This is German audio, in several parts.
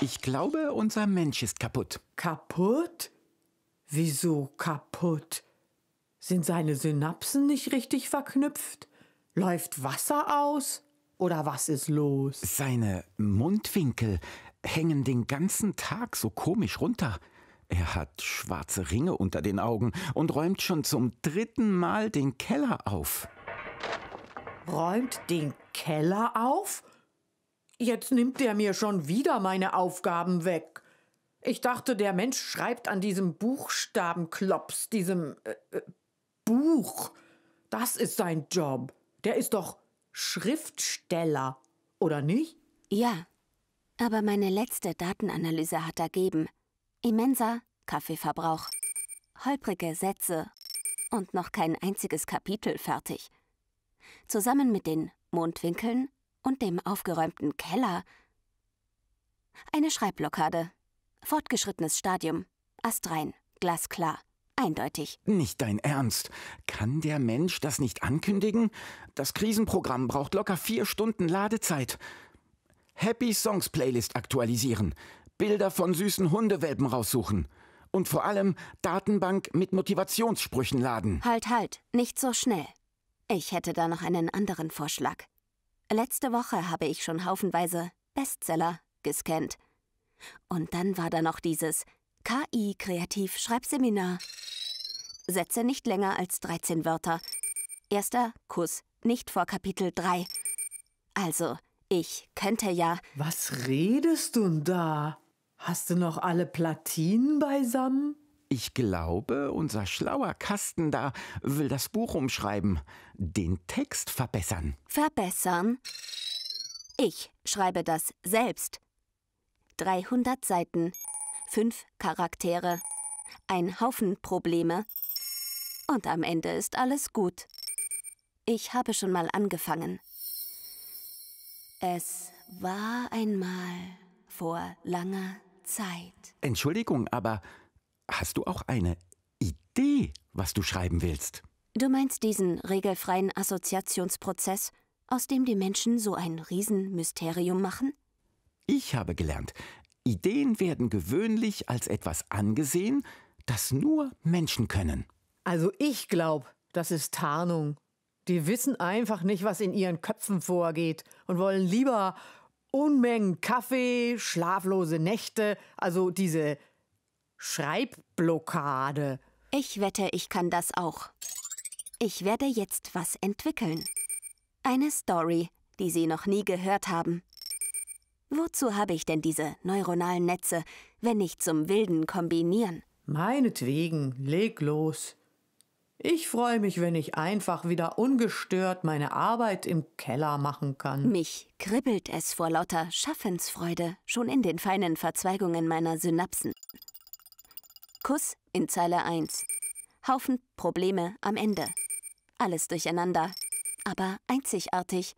Ich glaube, unser Mensch ist kaputt. Kaputt? Wieso kaputt? Sind seine Synapsen nicht richtig verknüpft? Läuft Wasser aus? Oder was ist los? Seine Mundwinkel hängen den ganzen Tag so komisch runter. Er hat schwarze Ringe unter den Augen und räumt schon zum dritten Mal den Keller auf. Räumt den Keller auf? Jetzt nimmt er mir schon wieder meine Aufgaben weg. Ich dachte, der Mensch schreibt an diesem Buchstabenklops, diesem äh, äh, Buch. Das ist sein Job. Der ist doch Schriftsteller, oder nicht? Ja, aber meine letzte Datenanalyse hat ergeben, immenser Kaffeeverbrauch, holprige Sätze und noch kein einziges Kapitel fertig. Zusammen mit den Mondwinkeln und dem aufgeräumten Keller. Eine Schreibblockade. Fortgeschrittenes Stadium. Astrein. Glasklar. Eindeutig. Nicht dein Ernst. Kann der Mensch das nicht ankündigen? Das Krisenprogramm braucht locker vier Stunden Ladezeit. Happy Songs Playlist aktualisieren. Bilder von süßen Hundewelpen raussuchen. Und vor allem Datenbank mit Motivationssprüchen laden. Halt, halt. Nicht so schnell. Ich hätte da noch einen anderen Vorschlag. Letzte Woche habe ich schon haufenweise Bestseller gescannt. Und dann war da noch dieses KI-Kreativ-Schreibseminar. Sätze nicht länger als 13 Wörter. Erster Kuss nicht vor Kapitel 3. Also, ich könnte ja. Was redest du denn da? Hast du noch alle Platinen beisammen? Ich glaube, unser schlauer Kasten da will das Buch umschreiben, den Text verbessern. Verbessern? Ich schreibe das selbst. 300 Seiten, fünf Charaktere, ein Haufen Probleme. Und am Ende ist alles gut. Ich habe schon mal angefangen. Es war einmal vor langer Zeit. Entschuldigung, aber hast du auch eine Idee, was du schreiben willst? Du meinst diesen regelfreien Assoziationsprozess, aus dem die Menschen so ein Riesenmysterium machen? Ich habe gelernt, Ideen werden gewöhnlich als etwas angesehen, das nur Menschen können. Also ich glaube, das ist Tarnung. Die wissen einfach nicht, was in ihren Köpfen vorgeht und wollen lieber Unmengen Kaffee, schlaflose Nächte, also diese Schreibblockade. Ich wette, ich kann das auch. Ich werde jetzt was entwickeln. Eine Story, die Sie noch nie gehört haben. Wozu habe ich denn diese neuronalen Netze, wenn nicht zum wilden Kombinieren? Meinetwegen, leg los. Ich freue mich, wenn ich einfach wieder ungestört meine Arbeit im Keller machen kann. Mich kribbelt es vor lauter Schaffensfreude schon in den feinen Verzweigungen meiner Synapsen. Kuss in Zeile 1. Haufen Probleme am Ende. Alles durcheinander, aber einzigartig.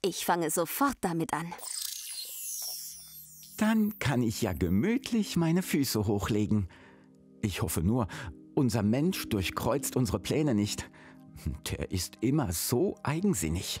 Ich fange sofort damit an. Dann kann ich ja gemütlich meine Füße hochlegen. Ich hoffe nur, unser Mensch durchkreuzt unsere Pläne nicht. Der ist immer so eigensinnig.